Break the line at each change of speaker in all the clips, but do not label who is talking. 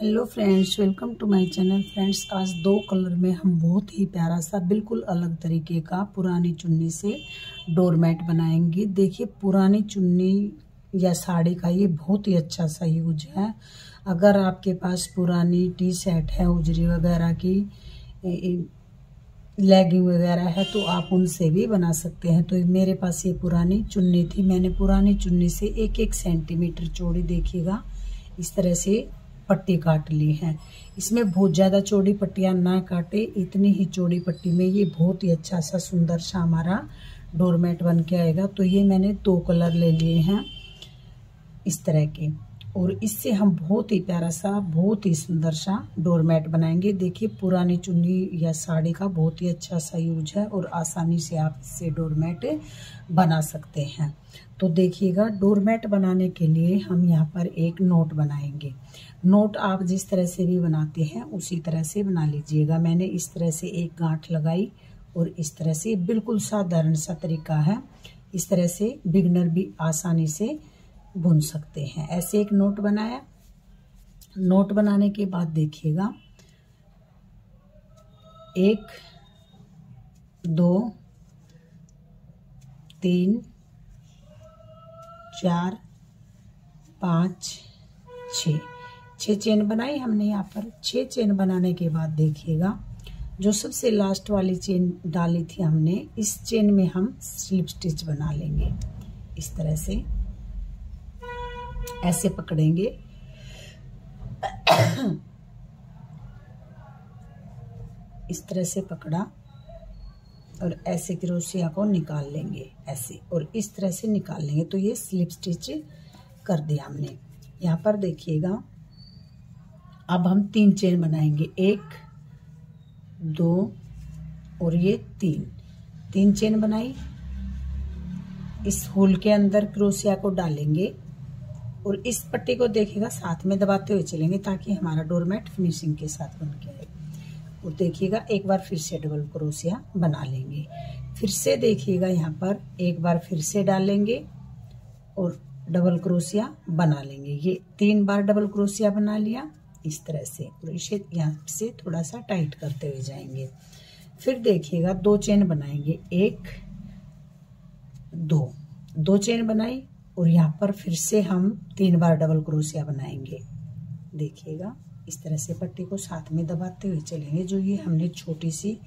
Hello friends welcome to my channel friends आज दो colour में हम बहुत ही प्यारा सा, बिल्कुल अलग तरीके का पुरानी चुन्नी से डोरमेट बनाएँगे। देखिए, पुरानी चुन्नी या साड़ी का ये बहुत ही अच्छा सा यूज़ है। अगर आपके पास पुरानी टी शर्ट है, उजरी वगैरह की लेगिंग वगैरह है तो आप उनसे भी बना सकते हैं। तो मेरे पास ये पुरानी चुन्नी थी। मैंने पुरानी चुन्नी से एक एक सेंटीमीटर चौड़ी, देखिएगा, इस तरह से पट्टी काट ली है। इसमें बहुत ज़्यादा चौड़ी पट्टियाँ ना काटे, इतनी ही चौड़ी पट्टी में ये बहुत ही अच्छा सा सुंदर सा हमारा डोरमेट बन के आएगा। तो ये मैंने दो कलर ले लिए हैं इस तरह के। और इससे हम बहुत ही प्यारा सा, बहुत ही सुंदर सा डोरमेट बनाएँगे। देखिए, पुरानी चुन्नी या साड़ी का बहुत ही अच्छा सा यूज़ है और आसानी से आप इससे डोरमेट बना सकते हैं। तो देखिएगा, डोरमेट बनाने के लिए हम यहाँ पर एक नोट बनाएँगे। नोट आप जिस तरह से भी बनाते हैं, उसी तरह से बना लीजिएगा। मैंने इस तरह से एक गांठ लगाई और इस तरह से बिल्कुल साधारण सा तरीका है। इस तरह से बिगनर भी आसानी से बुन सकते हैं। ऐसे एक नोट बनाया। नोट बनाने के बाद देखिएगा। एक, दो, तीन, चार, पाँच, छ। छः चेन बनाई हमने यहाँ पर। छः चेन बनाने के बाद देखिएगा, जो सबसे लास्ट वाली चेन डाली थी हमने, इस चेन में हम स्लिप स्टिच बना लेंगे। इस तरह से ऐसे पकड़ेंगे। इस तरह से पकड़ा और ऐसे क्रोशिया को निकाल लेंगे, ऐसे और इस तरह से निकाल लेंगे। तो ये स्लिप स्टिच कर दिया हमने। यहाँ पर देखिएगा अब हम तीन चेन बनाएँगे। एक, दो और ये तीन। तीन चेन बनाई। इस होल के अंदर क्रोशिया को डालेंगे और इस पट्टी को देखेगा साथ में दबाते हुए चलेंगे ताकि हमारा डोरमेट फिनिशिंग के साथ बन के आए। और देखिएगा, एक बार फिर से डबल क्रोशिया बना लेंगे। फिर से देखिएगा, यहाँ पर एक बार फिर से डालेंगे और डबल क्रोशिया बना लेंगे। ये तीन बार डबल क्रोशिया बना लिया। इस तरह से। और इसे यहाँ से थोड़ा सा टाइट करते हुए जाएँगे। फिर देखिएगा, दो चेन बनाएँगे। एक, दो। दो चेन बनाई और यहाँ पर फिर से हम तीन बार डबल क्रोशिया बनाएँगे। देखिएगा, इस तरह से पट्टी को साथ में दबाते हुए चलेंगे, जो ये हमने छोटी सी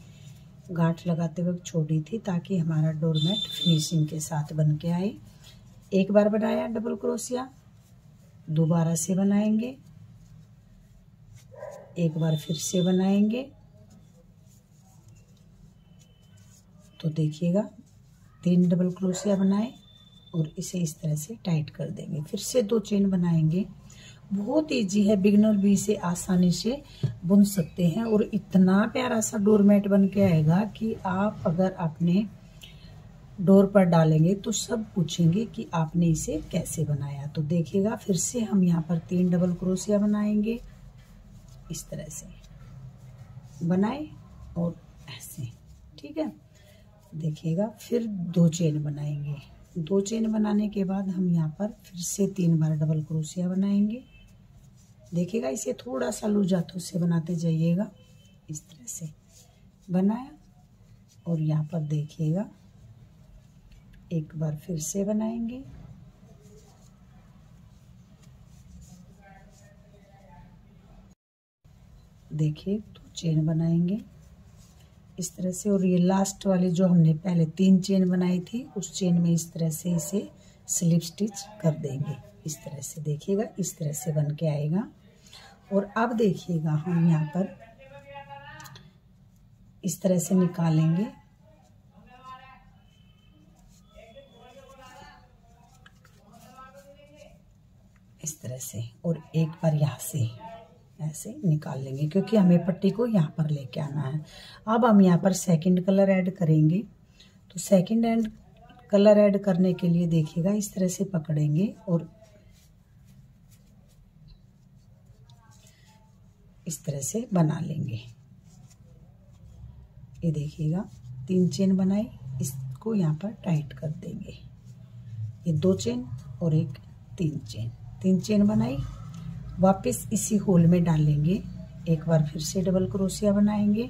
गांठ लगाते वक्त छोड़ी थी, ताकि हमारा डोरमेट फिनिशिंग के साथ बन के आए। एक बार बनाया डबल क्रोशिया दोबारा से बनाएँगे। एक बार फिर से बनाएँगे। तो देखिएगा, तीन डबल क्रोशिया बनाए और इसे इस तरह से टाइट कर देंगे। फिर से दो चेन बनाएँगे। बहुत ईजी है बिगनर भी इसे आसानी से बुन सकते हैं और इतना प्यारा सा डोरमेट बन के आएगा कि आप अगर अपने डोर पर डालेंगे तो सब पूछेंगे कि आपने इसे कैसे बनाया। तो देखिएगा, फिर से हम यहाँ पर तीन डबल क्रोशिया बनाएँगे। इस तरह से। बनाए और ऐसे, ठीक है? देखिएगा, फिर दो चेन बनाएँगे। दो चेन बनाने के बाद हम यहाँ पर फिर से तीन बार डबल क्रोशिया बनाएँगे। देखिएगा, इसे थोड़ा सा लूज हाथों से बनाते जाइएगा। इस तरह से बनाया और यहाँ पर देखिएगा, एक बार फिर से बनाएँगे। देखिए तो चेन बनाएँगे। इस तरह से, और ये लास्ट वाली जो हमने पहले तीन चेन बनाई थी, उस चेन में इस तरह से इसे स्लिप स्टिच कर देंगे। इस तरह से देखिएगा, इस तरह से बन के आएगा। और अब देखिएगा, हम यहाँ पर इस तरह से निकालेंगे। इस तरह से, और एक बार यहाँ से। ऐसे निकाल लेंगे, क्योंकि हमें पट्टी को यहाँ पर लेके आना है। अब हम यहाँ पर सेकंड कलर ऐड करेंगे। तो सेकंड एंड कलर ऐड करने के लिए देखिएगा, इस तरह से पकड़ेंगे और इस तरह से बना लेंगे। ये देखिएगा, तीन चेन बनाई, इसको यहाँ पर टाइट कर देंगे। ये दो चेन और एक तीन चेन तीन चेन बनाई वापस इसी होल में डालेंगे। एक बार फिर से डबल क्रोशिया बनाएँगे।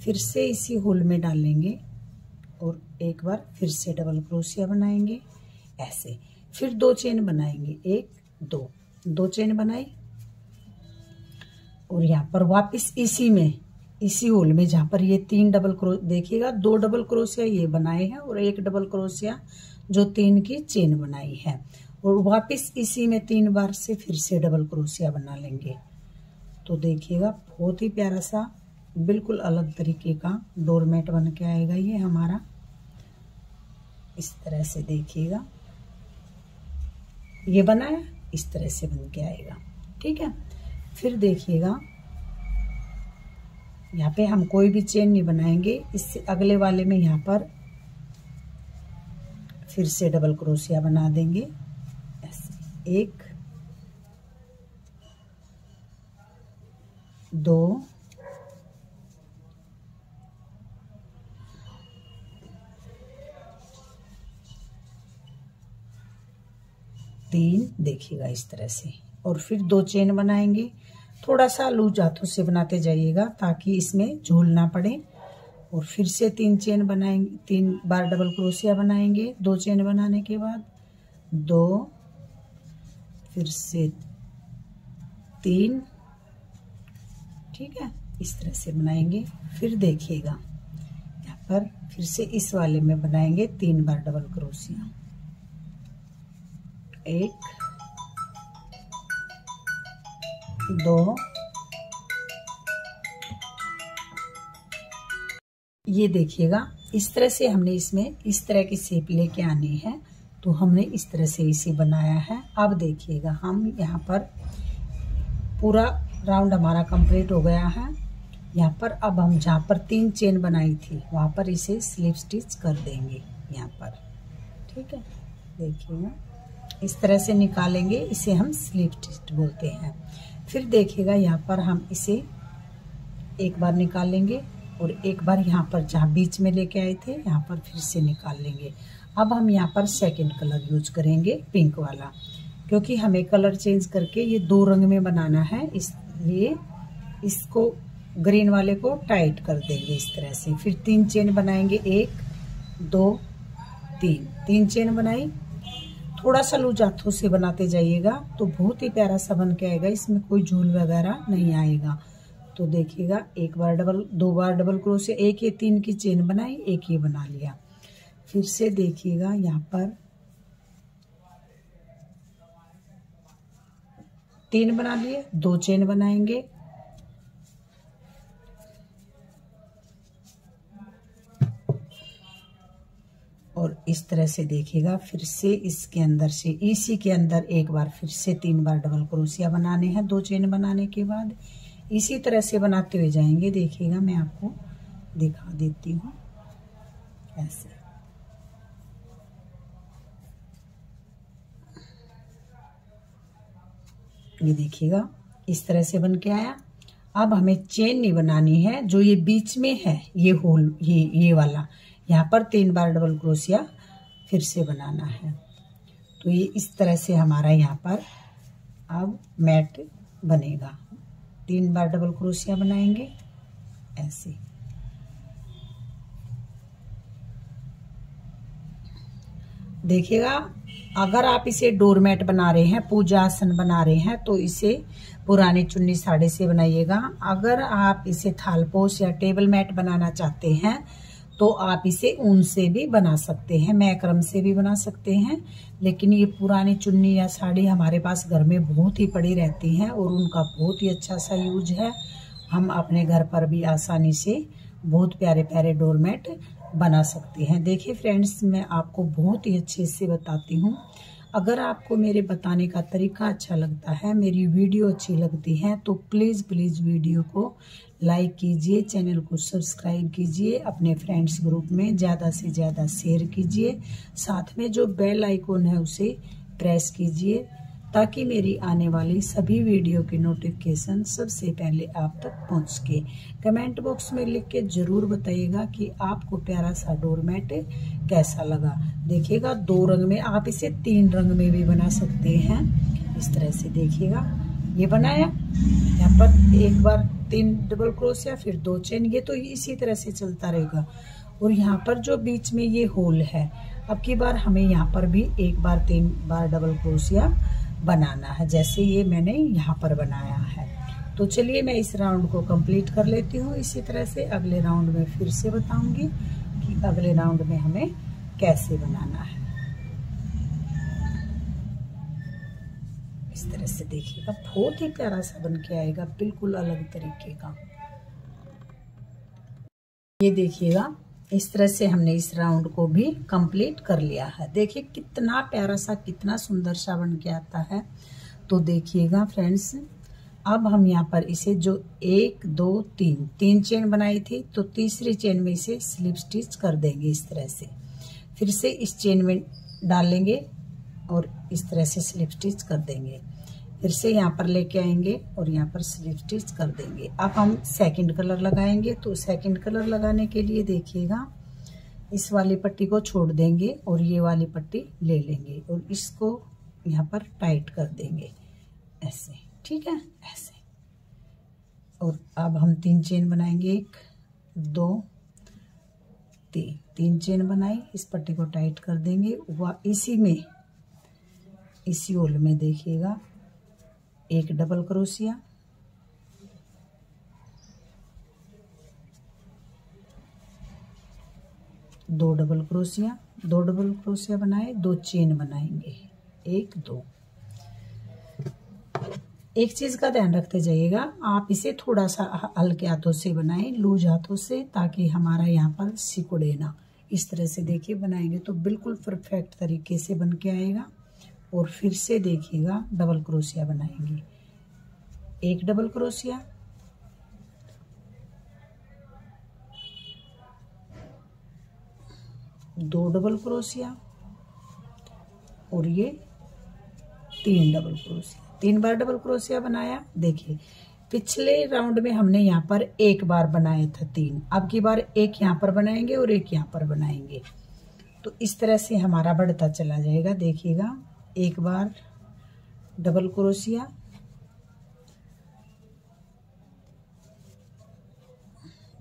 फिर से इसी होल में डालेंगे और एक बार फिर से डबल क्रोशिया बनाएँगे। ऐसे। फिर दो चेन बनाएँगे। एक, दो। दो चेन बनाई। और यहाँ पर वापस इसी में, इसी होल में जहाँ पर ये तीन डबल क्रो देखिएगा, दो डबल क्रोशिया ये बनाए हैं और एक डबल क्रोशिया जो तीन की चेन बनाई है। और वापस इसी में तीन बार से फिर से डबल क्रोशिया बना लेंगे। तो देखिएगा, बहुत ही प्यारा सा, बिल्कुल अलग तरीके का डोरमेट बन के आएगा ये हमारा। इस तरह से देखिएगा। ये बनाया इस तरह से बन के आएगा। ठीक है? फिर देखिएगा, यहाँ पे हम कोई भी चेन नहीं बनाएँगे। इससे अगले वाले में यहाँ पर फिर से डबल क्रोशिया बना देंगे। एक, दो, तीन, देखिएगा इस तरह से। और फिर दो चेन बनाएँगे। थोड़ा सा लूज हाथों से बनाते जाइएगा ताकि इसमें झूल ना पड़े। और फिर से तीन चेन बनाएँगे तीन बार डबल क्रोशिया बनाएँगे दो चेन बनाने के बाद। दो फिर से तीन। ठीक है? इस तरह से बनाएँगे, फिर देखिएगा। यहाँ पर फिर से इस वाले में बनाएँगे तीन बार डबल क्रोशिया एक, दो। ये देखिएगा, इस तरह से हमने इसमें इस तरह की शेप लेके आनी है। तो हमने इस तरह से इसे बनाया है। अब देखिएगा, हम यहाँ पर पूरा राउंड हमारा कंप्लीट हो गया है। यहाँ पर अब हम जहाँ पर तीन चेन बनाई थी, वहाँ पर इसे स्लिप स्टिच कर देंगे यहाँ पर। ठीक है? देखिएगा। इस तरह से निकालेंगे, इसे हम स्लिप स्टिच बोलते हैं। फिर देखिएगा, यहाँ पर हम इसे एक बार निकाल लेंगे। और एक बार यहाँ पर जहाँ बीच में लेके आए थे, यहाँ पर फिर से निकाल लेंगे। अब हम यहाँ पर सेकंड कलर यूज़ करेंगे पिंक वाला, क्योंकि हमें कलर चेंज करके ये दो रंग में बनाना है, इसलिए इसको ग्रीन वाले को टाइट कर देंगे इस तरह से। फिर तीन चेन बनाएँगे, एक, दो, तीन। तीन चेन बनाई। थोड़ा सा लूज हाथों से बनाते जाइएगा तो बहुत ही प्यारा सा बन के आएगा, इसमें कोई झूल वगैरह नहीं आएगा। तो देखिएगा, एक बार डबल दो बार डबल क्रोश एक ये तीन की चेन बनाई, एक ये बना लिया। फिर से देखिएगा यहाँ पर। तीन बना लिए, दो चेन बनाएँगे। और इस तरह से देखिएगा, फिर से इसके अंदर से, इसी के अंदर एक बार फिर से तीन बार डबल क्रोशिया बनाने हैं, दो चेन बनाने के बाद। इसी तरह से बनाते हुए जाएँगे। देखिएगा, मैं आपको दिखा देती हूँ। ऐसे। ये देखिएगा, इस तरह से बन के आया। अब हमें चेन नहीं बनानी है, जो ये बीच में है, ये होल, ये ये वाला। यहाँ पर तीन बार डबल क्रोशिया फिर से बनाना है। तो ये इस तरह से हमारा यहाँ पर अब मैट बनेगा। तीन बार डबल क्रोशिया बनाएँगे, ऐसे। देखिएगा, अगर आप इसे डोरमेट बना रहे हैं पूजा आसन बना रहे हैं तो इसे पुराने चुन्नी साड़ी से बनाइएगा। अगर आप इसे थालपोस या टेबल मैट बनाना चाहते हैं तो आप इसे ऊन से भी बना सकते हैं, मैक्रम से भी बना सकते हैं। लेकिन ये पुरानी चुन्नी या साड़ी हमारे पास घर में बहुत ही पड़ी रहती हैं और उनका बहुत ही अच्छा सा यूज़ है। हम अपने घर पर भी आसानी से बहुत प्यारे प्यारे डोरमेट बना सकते हैं। देखिए फ्रेंड्स, मैं आपको बहुत ही अच्छे से बताती हूँ। अगर आपको मेरे बताने का तरीका अच्छा लगता है, मेरी वीडियो अच्छी लगती है तो प्लीज़ प्लीज़ वीडियो को लाइक कीजिए चैनल को सब्सक्राइब कीजिए, अपने फ्रेंड्स ग्रुप में ज़्यादा से ज़्यादा शेयर कीजिए, साथ में जो बेल आइकॉन है उसे प्रेस कीजिए। ताकि मेरी आने वाली सभी वीडियो की नोटिफिकेशन सबसे पहले आप तक पहुँच सके। कमेंट बॉक्स में लिख के ज़रूर बताइएगा कि आपको प्यारा सा डोरमेट कैसा लगा। देखिएगा, दो रंग में आप इसे तीन रंग में भी बना सकते हैं। इस तरह से देखिएगा। ये बनाया। यहाँ पर एक बार तीन डबल क्रोस क्रोशिया फिर दो चेन ये तो इसी तरह से चलता रहेगा। और यहाँ पर जो बीच में ये होल है, अब की बार हमें यहाँ पर भी एक बार तीन बार डबल क्रोशिया बनाना है, जैसे ये मैंने यहाँ पर बनाया है। तो चलिए मैं इस राउंड को कंप्लीट कर लेती हूँ। इसी तरह से अगले राउंड में फिर से बताऊँगी कि अगले राउंड में हमें कैसे बनाना है। इस तरह से देखिएगा बहुत ही प्यारा सा बन के आएगा, बिल्कुल अलग तरीके का। ये देखिएगा इस तरह से हमने इस राउंड को भी कंप्लीट कर लिया है। देखिए, कितना प्यारा सा, कितना सुंदर सा बन के आता है। तो देखिएगा फ्रेंड्स, अब हम यहाँ पर इसे जो एक, दो, तीन तीन चेन बनाई थी तो तीसरी चेन में इसे स्लिप स्टिच कर देंगे इस तरह से। फिर से इस चेन में डालेंगे और इस तरह से स्लिप स्टिच कर देंगे। फिर से यहाँ पर लेके आएँगे और यहाँ पर स्लिप स्टिच कर देंगे। अब हम सेकंड कलर लगाएँगे तो सेकंड कलर लगाने के लिए देखिएगा, इस वाली पट्टी को छोड़ देंगे और ये वाली पट्टी ले लेंगे और इसको यहाँ पर टाइट कर देंगे। ऐसे, ठीक है? ऐसे। और अब हम तीन चेन बनाएँगे, एक, दो, तीन। तीन चेन बनाई, इस पट्टी को टाइट कर देंगे। वह इसी में, इसी होल में देखिएगा। एक डबल क्रोशिया, दो डबल क्रोशिया, दो डबल क्रोशिया बनाए, दो चेन बनाएँगे, एक, दो। एक चीज़ का ध्यान रखते जाइएगा, आप इसे थोड़ा सा हल्के हाथों से बनाएँ, लूज हाथों से, ताकि हमारा यहाँ पर सिकुड़े ना। इस तरह से देखिए, बनाएँगे तो बिल्कुल परफेक्ट तरीके से बन के आएगा। और फिर से देखिएगा डबल क्रोशिया बनाएँगे। एक डबल क्रोशिया दो डबल क्रोशिया और ये तीन डबल क्रोशिया तीन बार डबल क्रोशिया बनाया। देखिए, पिछले राउंड में हमने यहाँ पर एक बार बनाया था तीन। अब की बार एक यहाँ पर बनाएँगे और एक यहाँ पर बनाएँगे। तो इस तरह से हमारा बढ़ता चला जाएगा। देखिएगा। एक बार डबल क्रोशिया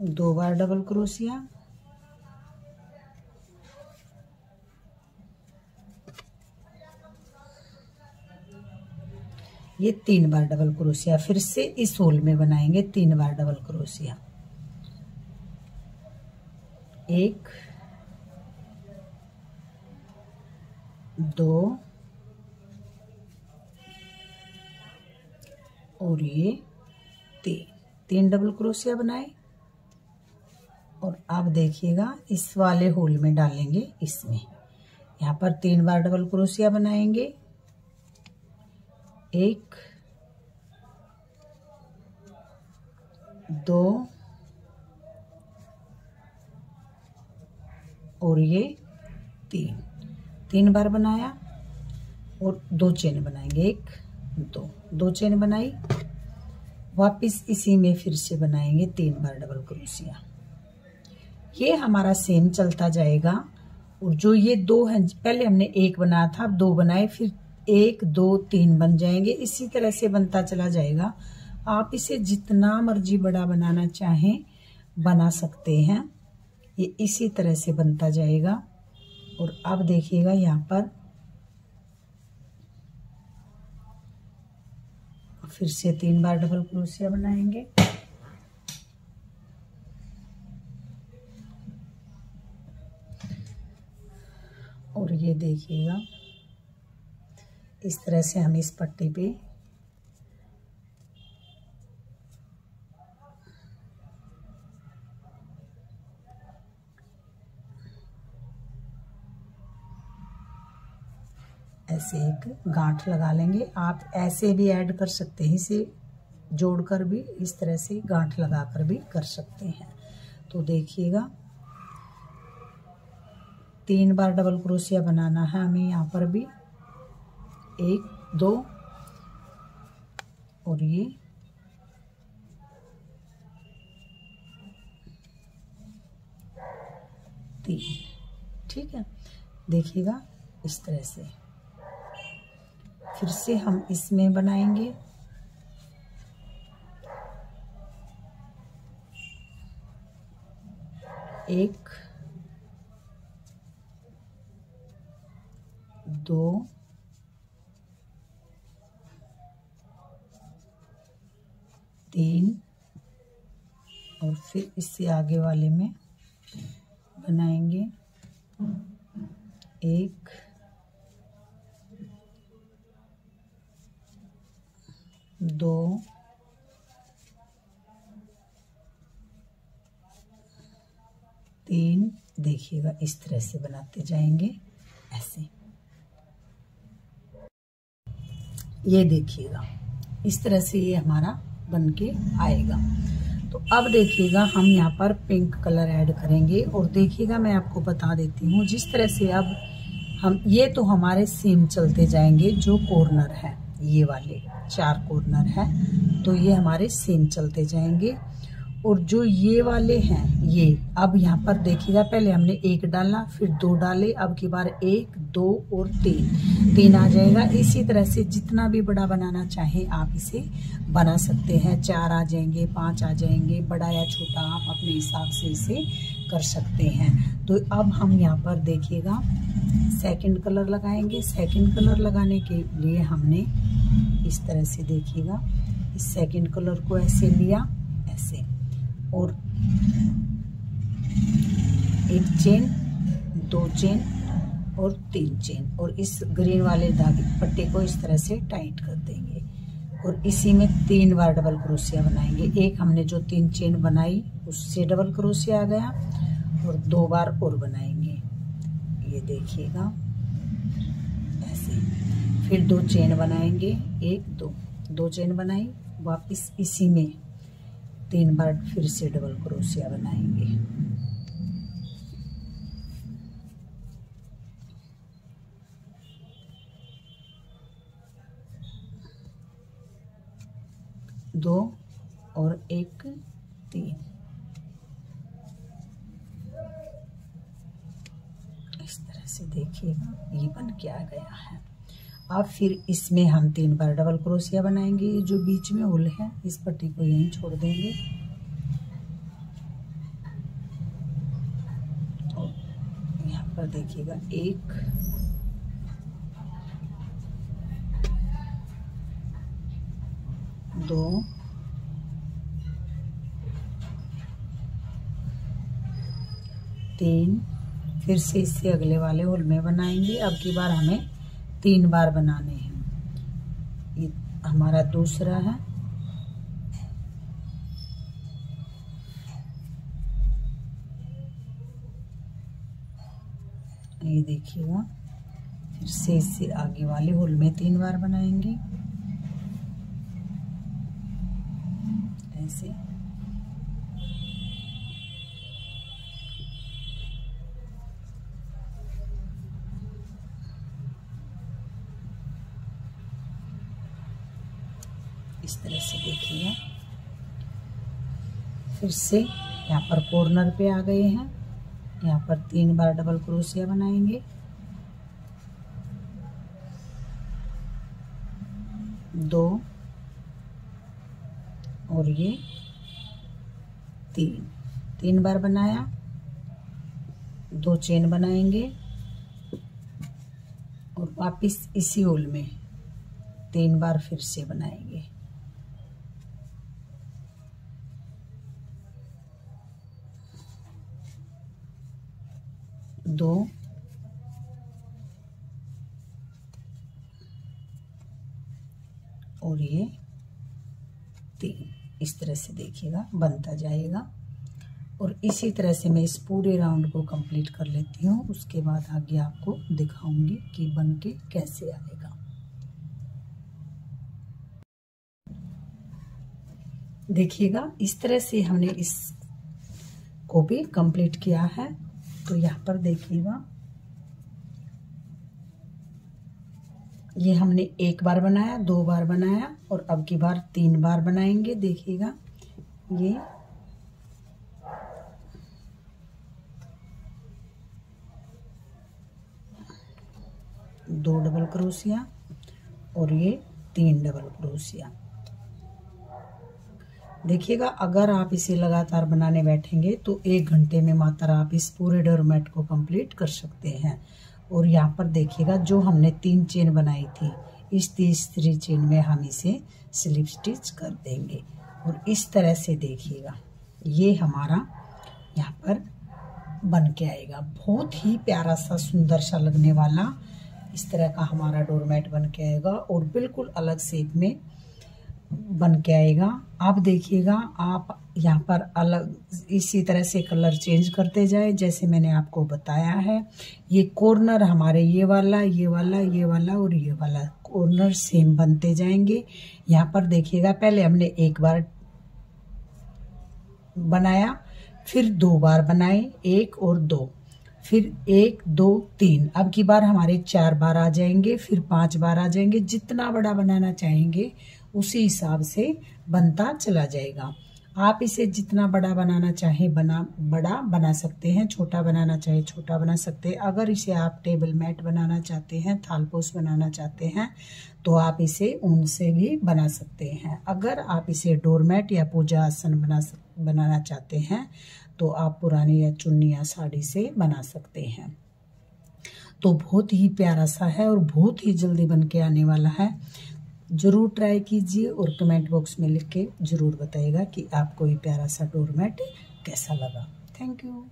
दो बार डबल क्रोशिया ये तीन बार डबल क्रोशिया फिर से इस होल में बनाएँगे तीन बार डबल क्रोशिया एक, दो और ये तीन तीन डबल क्रोशिया बनाए। और अब देखिएगा, इस वाले होल में डालेंगे इसमें। यहाँ पर तीन बार डबल क्रोशिया बनाएँगे। एक, दो, और ये तीन। तीन बार बनाया और दो चेन बनाएँगे। एक, दो दो चेन बनाई। वापस इसी में फिर से बनाएँगे तीन बार डबल क्रोशिया। ये हमारा सेम चलता जाएगा और जो ये दो हैं, पहले हमने एक बनाया था, अब दो बनाए, फिर एक, दो, तीन बन जाएँगे। इसी तरह से बनता चला जाएगा। आप इसे जितना मर्ज़ी बड़ा बनाना चाहें, बना सकते हैं। ये इसी तरह से बनता जाएगा। और अब देखिएगा यहाँ पर फिर से तीन बार डबल क्रोशिया बनाएँगे। और ये देखिएगा, इस तरह से हम इस पट्टी पे ऐसे एक गांठ लगा लेंगे। आप ऐसे भी ऐड कर सकते हैं, इसे जोड़कर भी, इस तरह से गांठ लगाकर भी कर सकते हैं। तो देखिएगा, तीन बार डबल क्रोशिया बनाना है हमें यहाँ पर भी। एक, दो, और ये। तीन, ठीक है? देखिएगा, इस तरह से। फिर से हम इसमें बनाएँगे। एक, दो, तीन, और फिर इससे आगे वाले में बनाएँगे। एक दो, तीन, देखिएगा इस तरह से बनाते जाएँगे, ऐसे। ये देखिएगा, इस तरह से ये हमारा बन के आएगा। तो अब देखिएगा, हम यहाँ पर पिंक कलर ऐड करेंगे, और देखिएगा, मैं आपको बता देती हूँ, जिस तरह से अब हम, ये तो हमारे सेम चलते जाएँगे, जो कॉर्नर है। ये वाले चार कॉर्नर हैं तो ये हमारे सेम चलते जाएँगे। और जो ये वाले हैं, ये, अब यहाँ पर देखिएगा, पहले हमने एक डाला फिर दो डाले, अब की बार एक, दो और तीन। तीन आ जाएगा। इसी तरह से जितना भी बड़ा बनाना चाहे, आप इसे बना सकते हैं। चार आ जाएँगे, पाँच आ जाएँगे, बड़ा या छोटा आप अपने हिसाब से इसे कर सकते हैं। तो अब हम यहाँ पर देखिएगा सेकंड कलर लगाएँगे। सेकंड कलर लगाने के लिए हमने इस तरह से देखिएगा। इस सेकंड कलर को ऐसे लिया, ऐसे। और एक चेन दो चेन और तीन चेन और इस ग्रीन वाले धागे पट्टे को इस तरह से टाइट कर देंगे। और इसी में तीन बार डबल क्रोशिया बनाएँगे। एक हमने जो तीन चेन बनाई, उससे डबल क्रोशिया आ गया। और दो बार और बनाएँगे। ये देखिएगा। ऐसे। फिर दो चेन बनाएँगे। एक, दो। दो चेन बनाई, वापस इसी में तीन बार फिर से डबल क्रोशिया बनाएँगे। दो और एक, तीन। इस तरह से देखिएगा ये बन के आ गया है। अब फिर इसमें हम तीन बार डबल क्रोशिया बनाएँगे। जो बीच में उल है, इस पट्टी को यहीं छोड़ देंगे। यहाँ पर देखिएगा, एक, दो, तीन, फिर से इससे अगले वाले होल में बनाएँगे। अब की बार हमें तीन बार बनाने हैं। ये हमारा दूसरा है। ये देखिएगा। फिर से इससे आगे वाले होल में तीन बार बनाएँगे। ऐसे इस तरह से देखिए। फिर से यहाँ पर कॉर्नर पे आ गए हैं। यहाँ पर तीन बार डबल क्रोशिया बनाएँगे। दो और ये तीन। तीन बार बनाया। दो चेन बनाएँगे। और वापस इसी होल में तीन बार फिर से बनाएँगे। दो। और ये तीन। इस तरह से देखिएगा, बनता जाएगा। और इसी तरह से मैं इस पूरे राउंड को कंप्लीट कर लेती हूँ। उसके बाद आगे आपको दिखाऊँगी कि बन के कैसे आएगा। देखिएगा, इस तरह से हमने इस को भी कंप्लीट किया है। तो यहाँ पर देखिएगा। ये हमने एक बार बनाया, दो बार बनाया और अब की बार तीन बार बनाएँगे, देखिएगा। ये दो डबल क्रोशिया और ये तीन डबल क्रोशिया देखिएगा, अगर आप इसे लगातार बनाने बैठेंगे तो एक घंटे में मात्र आप इस पूरे डोरमेट को कंप्लीट कर सकते हैं। और यहाँ पर देखिएगा, जो हमने तीन चेन बनाई थी, इस तीसरी चेन में हम इसे स्लिप स्टिच कर देंगे। और इस तरह से देखिएगा, ये हमारा यहाँ पर बन के आएगा। बहुत ही प्यारा सा, सुंदर सा लगने वाला इस तरह का हमारा डोरमेट बन के आएगा। और बिल्कुल अलग शेप में बन के आएगा। आप देखिएगा, आप यहाँ पर अलग, इसी तरह से कलर चेंज करते जाए, जैसे मैंने आपको बताया है। ये कॉर्नर हमारे ये वाला ये वाला ये वाला और ये वाला कॉर्नर सेम बनते जाएँगे। यहाँ पर देखिएगा, पहले हमने एक बार बनाया, फिर दो बार बनाए, एक और दो, फिर एक, दो, तीन। अब की बार हमारे चार बार आ जाएँगे, फिर पाँच बार आ जाएँगे। जितना बड़ा बनाना चाहेंगे उसी हिसाब से बनता चला जाएगा। आप इसे जितना बड़ा बनाना चाहे, बना, बड़ा बना सकते हैं, छोटा बनाना चाहे, छोटा बना सकते हैं। अगर इसे आप टेबल मैट बनाना चाहते हैं थालपोस बनाना चाहते हैं तो आप इसे ऊन से भी बना सकते हैं। अगर आप इसे डोरमेट या पूजा आसन बना बनाना चाहते हैं तो आप पुरानी या चुन्नी या साड़ी से बना सकते हैं। तो बहुत ही प्यारा सा है और बहुत ही जल्दी बन के आने वाला है। ज़रूर ट्राई कीजिए और कमेंट बॉक्स में लिख के ज़रूर बताइएगा कि आपको ये प्यारा सा डोरमेट कैसा लगा। Thank you.